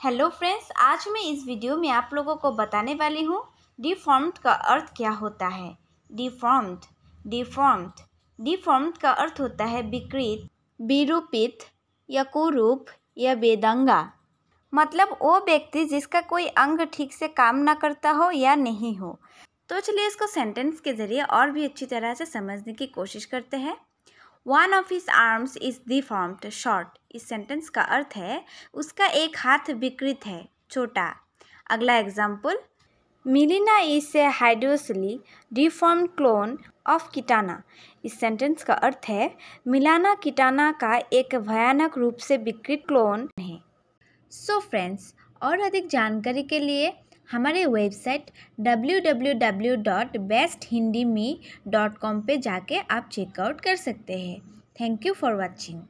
Hello friends, आज मैं इस वीडियो में आप लोगों को बताने वाली हूँ डिफॉर्म्ड का अर्थ क्या होता है। डिफॉर्म्ड डिफॉर्म्ड डिफॉर्म्ड का अर्थ होता है विकृत, विरूपित या कुरूप या बेदंगा। मतलब वो व्यक्ति जिसका कोई अंग ठीक से काम ना करता हो या नहीं हो। तो चलिए इसको सेंटेंस के ज़रिए और भी अच्छी तरह से समझने की कोशिश करते हैं। One of his arms is deformed short इस सेंटेंस का अर्थ है, उसका एक हाथ विकृत है, छोटा। अगला example Mileena is a hideously deform clone of Kitana. इस सेंटेंस का अर्थ है, मिलाना किटाना का एक भयानक रूप से विकृत क्लोन है। सो so फ्रेंड्स और अधिक जानकारी के लिए हमारे website W W W dot best Hindi me dot com पर जाके आप चेकआउट कर सकते हैं। Thank you for watching